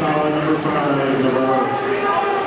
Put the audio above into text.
foul, number five, Navarro.